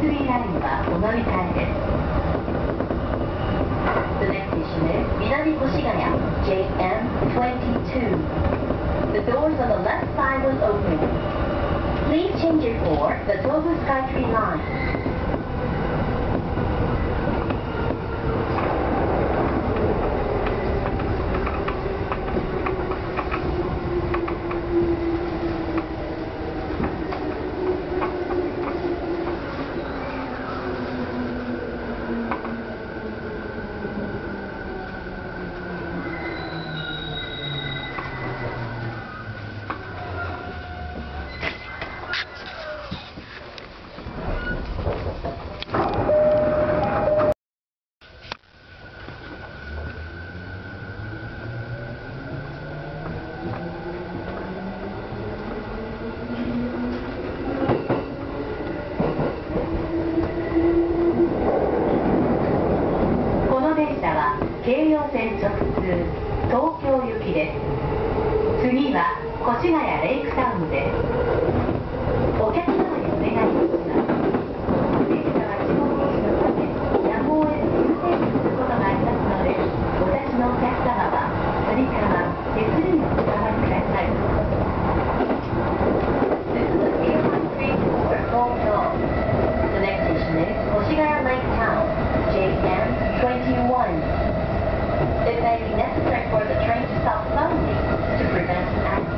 3ラインはお乗り換えです。The next station is 南越谷 JM22. The doors on the left side will open. Please change it for the Tobu Skytree line. 京線直通東京行きです。次は越谷レイクタウンです。お客様 may be necessary for the train to stop suddenly to prevent an.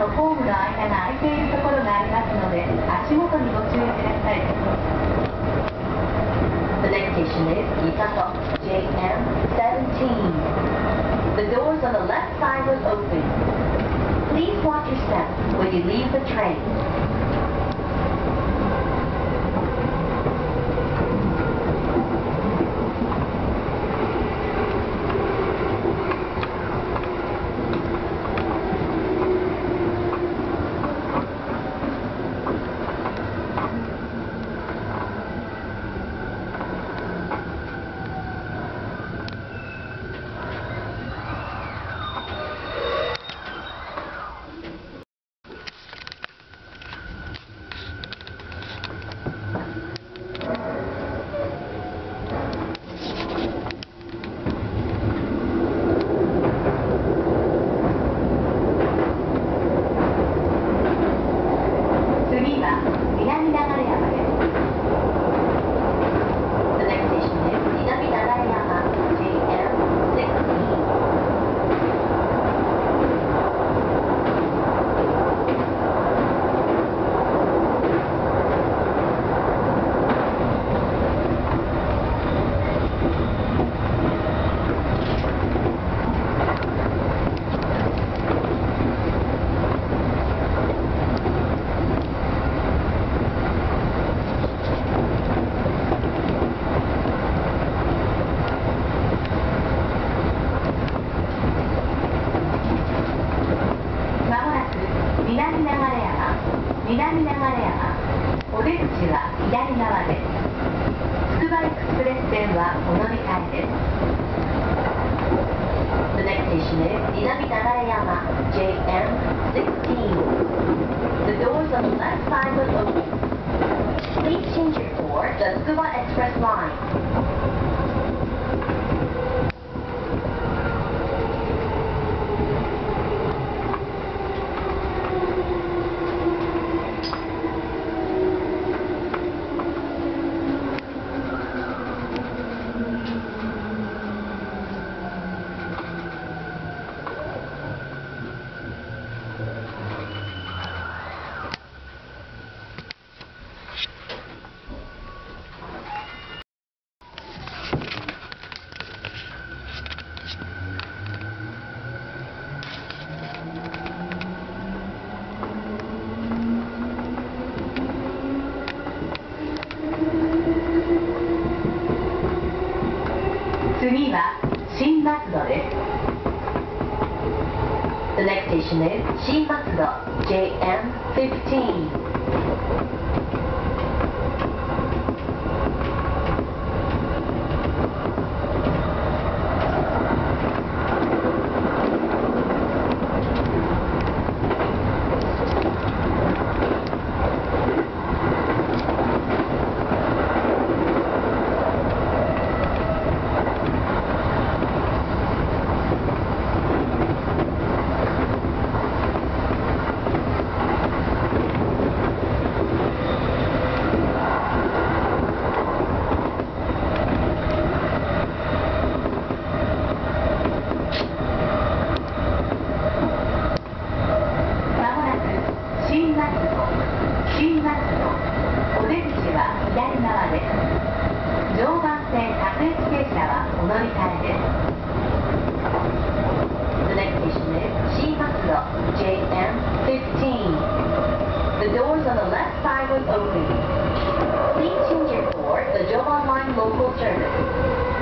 とホームの間が空いているところがありますので足元にご注意ください The next station is Misato, JM 17. The doors on the left side will open. Please watch your step when you leave the train. Nagareyama JM16. The doors on the left side will open. Please change your for the Tsukuba Express line. Station is Shin-Matsudo JM15. Left side will open. Please change your for the Joban Online local service.